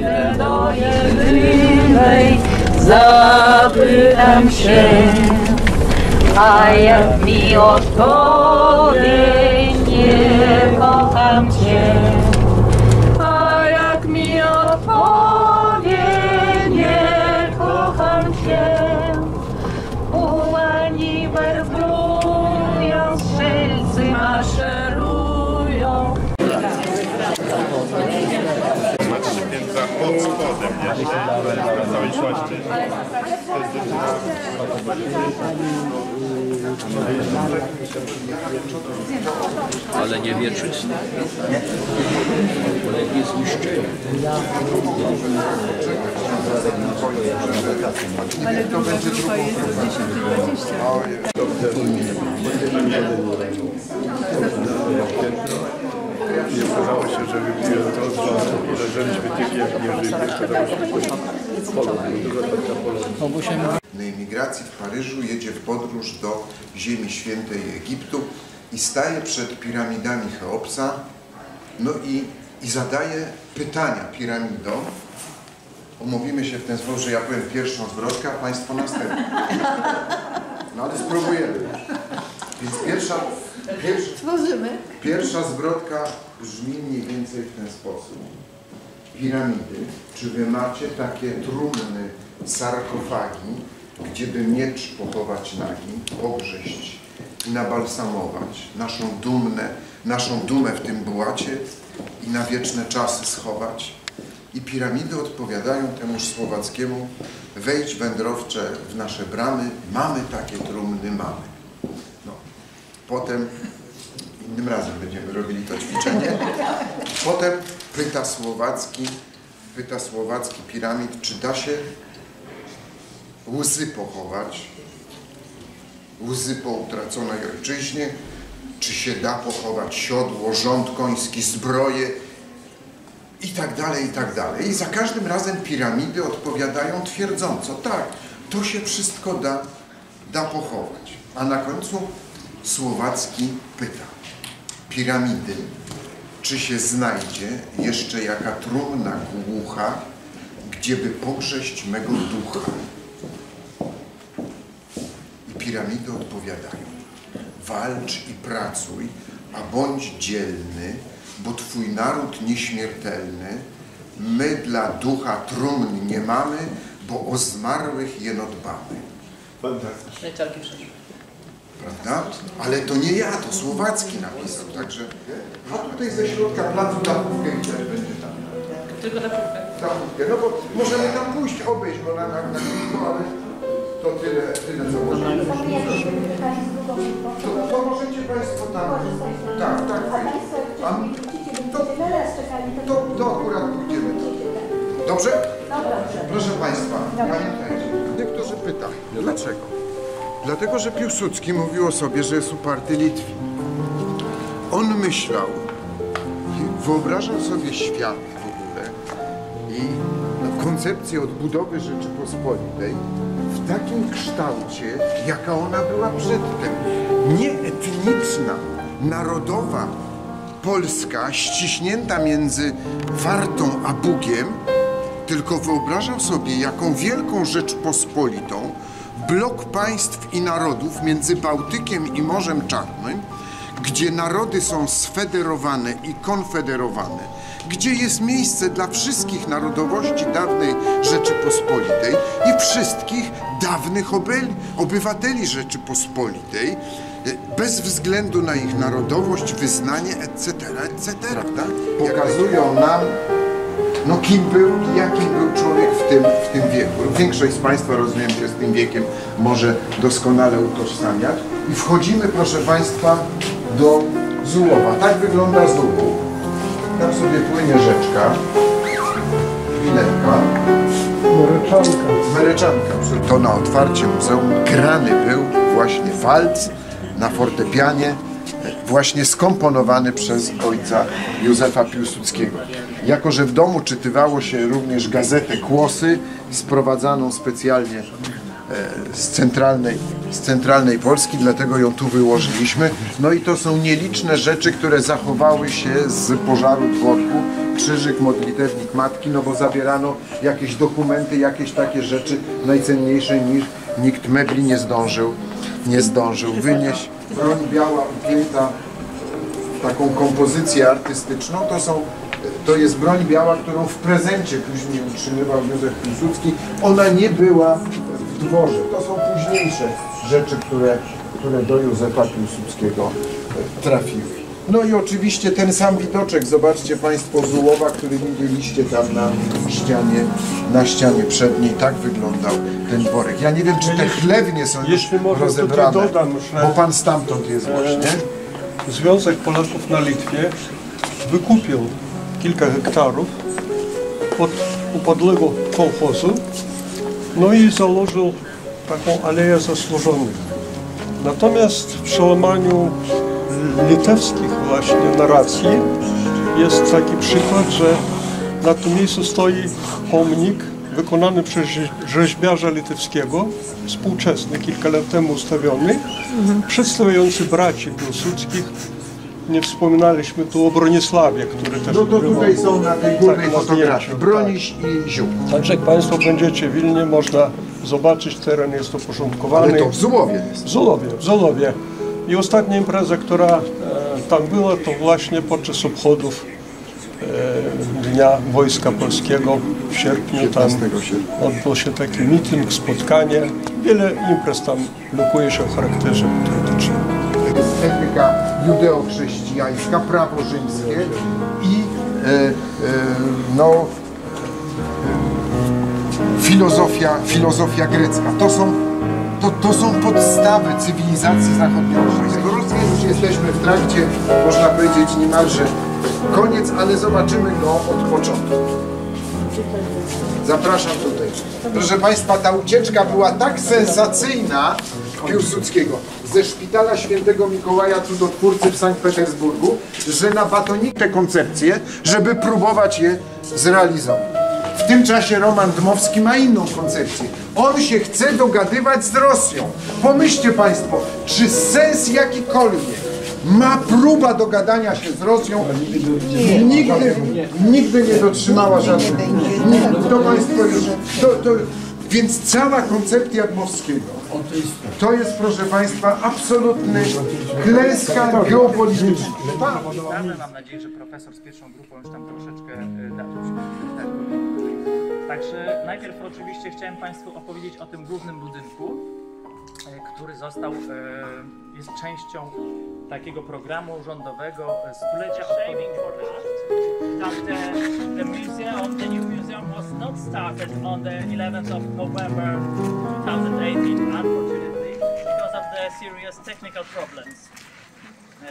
idę do jedynej, zapytam się, a jak mi odpowie, nie całej szłaście. ale nie wieczysty. Ulegnie zniszczeniu. Nie zdarzało się, że wypiłem to, że leżeliśmy tych jak nie żyli. na emigracji w Paryżu jedzie w podróż do Ziemi Świętej Egiptu i staje przed piramidami Cheopsa no i, i zadaje pytania piramidom. Omówimy się w ten sposób, że ja powiem pierwszą zwrotkę, a Państwo następną. No ale spróbujemy. Więc pierwsza, pierwsza, pierwsza zwrotka brzmi mniej więcej w ten sposób. Piramidy, czy wy macie takie trumny, sarkofagi, gdzie by miecz pochować nagi, pogrześć i nabalsamować naszą dumę, naszą dumę w tym błacie i na wieczne czasy schować? I piramidy odpowiadają temuż słowackiemu, wejdź wędrowcze w nasze bramy, mamy takie trumny, mamy. Potem, innym razem będziemy robili to ćwiczenie, potem pyta słowacki, pyta słowacki piramid, czy da się łzy pochować, łzy po utraconej ojczyźnie, czy się da pochować siodło, rząd koński, zbroje i tak dalej, i tak dalej. I za każdym razem piramidy odpowiadają twierdząco, tak, to się wszystko da, da pochować. A na końcu Słowacki pyta, piramidy, czy się znajdzie jeszcze jaka trumna głucha, gdzieby pogrześć mego ducha? I piramidy odpowiadają, walcz i pracuj, a bądź dzielny, bo Twój naród nieśmiertelny, my dla ducha trumn nie mamy, bo o zmarłych jeno dbamy. Fantastycznie. Prawda? Ale to nie ja, to Słowacki napisał, także... A tutaj ze środka placu dachówkę i też będzie tam. Tylko dachówkę. Dachówkę, no bo możemy tam pójść, obejść go na, na, na ale to tyle, tyle co możemy. To, to możecie Państwo tam... Tak, tak. A to, to, to akurat pójdziemy. Dobrze? Proszę Państwa, pamiętajcie. Niektórzy pytają, dlaczego? Dlatego, że Piłsudski mówił o sobie, że jest uparty Litwin. On myślał, wyobrażał sobie świat w ogóle i koncepcję odbudowy Rzeczypospolitej w takim kształcie, jaka ona była przedtem. Nie etniczna, narodowa Polska ściśnięta między Wartą a Bugiem, tylko wyobrażał sobie, jaką wielką Rzeczpospolitą blok państw i narodów między Bałtykiem i Morzem Czarnym, gdzie narody są sfederowane i konfederowane, gdzie jest miejsce dla wszystkich narodowości dawnej Rzeczypospolitej i wszystkich dawnych obywateli Rzeczypospolitej, bez względu na ich narodowość, wyznanie, etc., etc., tak? Pokazują nam no kim był i jakim był człowiek w tym, w tym wieku. Większość z Państwa, rozumiem, się z tym wiekiem może doskonale utożsamiać. I wchodzimy, proszę Państwa, do Zułowa. Tak wygląda Zułów. Tam sobie płynie rzeczka, Wiletka, Mereczanka. To na otwarcie muzeum grany był właśnie walc na fortepianie, właśnie skomponowany przez ojca Józefa Piłsudskiego. Jako, że w domu czytywało się również gazetę Kłosy, sprowadzaną specjalnie e, z centralnej, z centralnej Polski, dlatego ją tu wyłożyliśmy. No i to są nieliczne rzeczy, które zachowały się z pożaru dworku, krzyżyk, modlitewnik matki, no bo zabierano jakieś dokumenty, jakieś takie rzeczy najcenniejsze niż nikt mebli nie zdążył, nie zdążył wynieść. Broń biała upięta taką kompozycję artystyczną, to są to jest broń biała, którą w prezencie później utrzymywał Józef Piłsudski. Ona nie była w dworze. To są późniejsze rzeczy, które, które do Józefa Piłsudskiego e, trafiły. No i oczywiście ten sam widoczek, zobaczcie Państwo z Ułowa, który widzieliście tam na ścianie, na ścianie przedniej, tak wyglądał ten dworek. Ja nie wiem, czy te chlewnie są już jeśli tutaj rozebrane, dodam, bo Pan stamtąd jest właśnie. Związek Polaków na Litwie wykupił kilka hektarów od upadłego kołchozu, no i założył taką aleję zasłużonych. Natomiast w przełamaniu litewskich właśnie narracji jest taki przykład, że na tym miejscu stoi pomnik wykonany przez rze- rzeźbiarza litewskiego, współczesny, kilka lat temu ustawiony, przedstawiający braci Piłsudskich. Nie wspominaliśmy tu o Bronisławie, który też No to bywał- tutaj są na tej górnej Tak, fotografii. Broniś i Ziół. Także jak Państwo będziecie w Wilnie, można zobaczyć teren, jest uporządkowany. Ale to w Zułowie jest. W Zolowie, w Zolowie. I ostatnia impreza, która e, tam była, to właśnie podczas obchodów e, Dnia Wojska Polskiego w sierpniu. Tam 15 sierpnia. odbył się taki meeting, spotkanie. Wiele imprez tam lokuje się o charakterze patriotycznym. Judeo-chrześcijańska, prawo rzymskie i e, e, no, filozofia, filozofia grecka. To są, to, to są podstawy cywilizacji zachodnioeuropejskiej. Już jesteśmy w trakcie, można powiedzieć niemalże koniec, ale zobaczymy go od początku. Zapraszam tutaj. Proszę Państwa, ta ucieczka była tak sensacyjna Piłsudskiego ze szpitala świętego Mikołaja Cudotwórcy w Sankt Petersburgu, że na batonik te koncepcje, żeby próbować je zrealizować. W tym czasie Roman Dmowski ma inną koncepcję. On się chce dogadywać z Rosją. Pomyślcie Państwo, czy sens jakikolwiek ma próba dogadania się z Rosją nigdy, nigdy nie dotrzymała żadnych. To Państwo już. To, to, więc cała koncepcja Dmowskiego to jest, proszę Państwa, absolutny klęska geopolityczna. Mam nadzieję, że profesor z pierwszą grupą już tam troszeczkę się wydarzy. Także najpierw oczywiście chciałem Państwu opowiedzieć o tym głównym budynku, y, który został, y, jest częścią takiego programu rządowego stulecia the museum, was not started on the 11th of November 2018, unfortunately, because of the serious technical problems uh,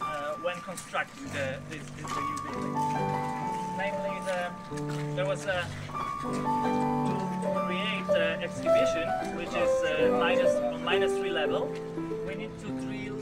uh, when constructing the, this, this, the new building. Namely, the, there was a to create the exhibition, which is uh, minus on minus three level. We need to drill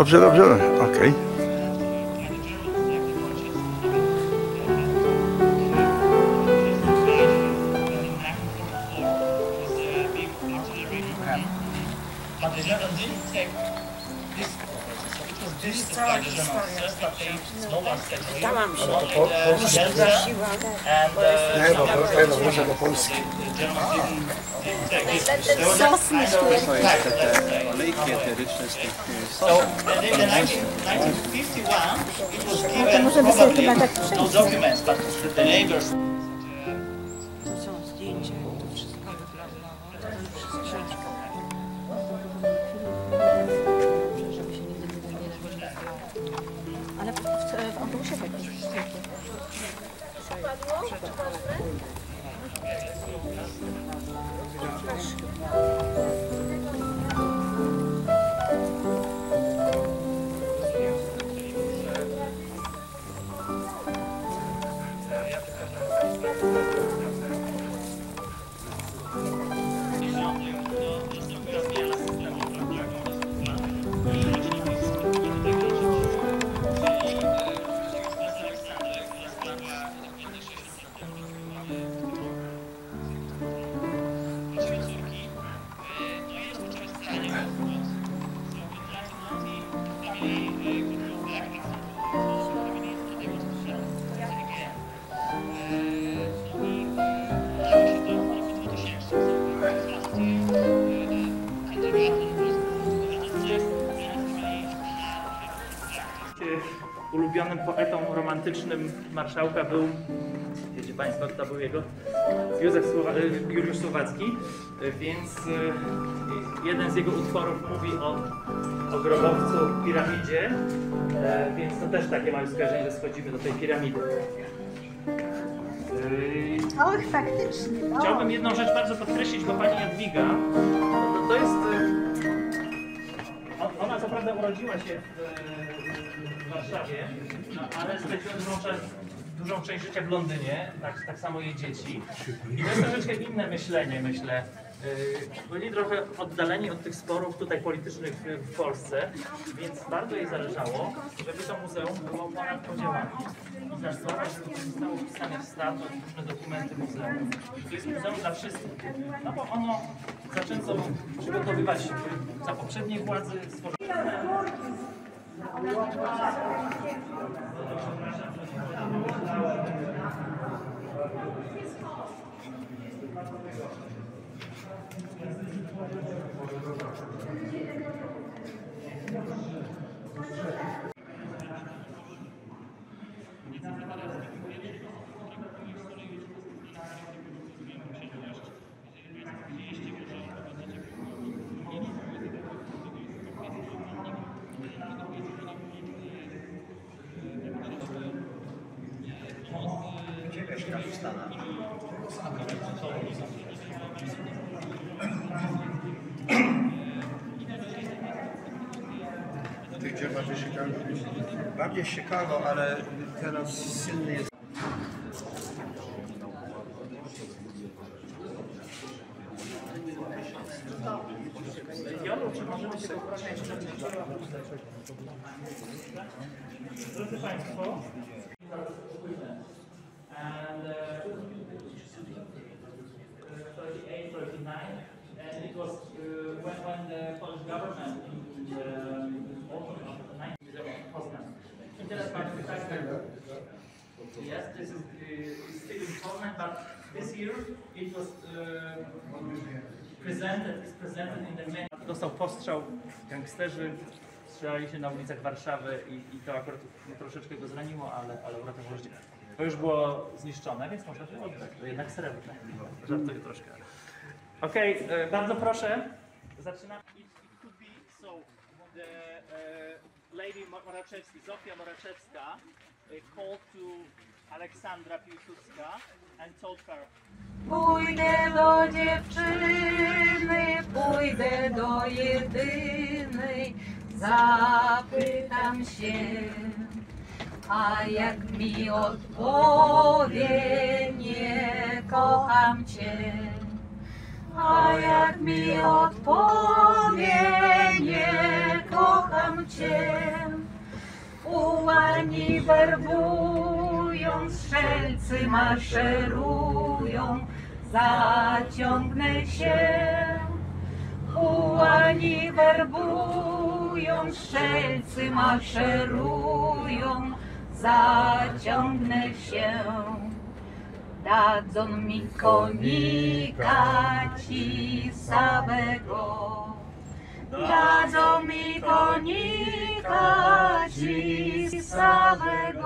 Dobrze, dobrze, okej. Okay. Się, Nie, bo jest może do Polski no. Olejki eteryczne z tych So then in the 19, 1951, it ulubionym poetą romantycznym marszałka był, wiecie Państwo, kto był jego? Józef Słowa, e, Juliusz Słowacki, więc e, jeden z jego utworów mówi o, o grobowcu w piramidzie, e, więc to też takie małe skojarzenie, że schodzimy do tej piramidy. Och, faktycznie. No. Chciałbym jedną rzecz bardzo podkreślić, bo pani Jadwiga, urodziła się w, y, w Warszawie, no, ale spędziła dużą, część- dużą część życia w Londynie, tak, tak samo jej dzieci. I to jest troszeczkę inne myślenie, myślę. Y, Byli trochę oddaleni od tych sporów tutaj politycznych w, w Polsce, więc bardzo jej zależało, żeby to muzeum było ponad podziałami. I za to zostało wpisane w statut, różne dokumenty muzeum. To jest muzeum dla wszystkich. No bo ono zaczęto przygotowywać za poprzedniej władzy, stworzono Ty gdzie bardziej Chicago? Bardziej Chicago, ale teraz silny jest. Drodzy Państwo, and uh, 38, 39, and it was uh, when, when the Polish government in the autumn of the 90s Museum of Poznan. I teraz mamy tak, yes, this is, uh, still in but this year it was uh, presented, presented in the menu. Dostał postrzał, gangsterzy strzelali się na ulicach Warszawy i, i to akurat no, troszeczkę go zraniło, ale, ale uratowało życie. To już było zniszczone, więc oddać. To jednak srebrne. Żartuję troszkę. Okej, e, bardzo proszę. Zaczynamy. It, it could be so. The uh, lady Mo- Moraczewski, Zofia Moraczewska, uh, called to Aleksandra Piłsudska and told her, Pójdę do dziewczyny, pójdę do jedynej, zapytam się, a jak mi odpowie, nie kocham cię. A jak mi odpowie, nie kocham cię. Ułani werbują, strzelcy maszerują, zaciągnę się. kapłani werbują, strzelcy maszerują, zaciągnę się. Dadzą mi konika ci samego. Dadzą mi konika ci samego.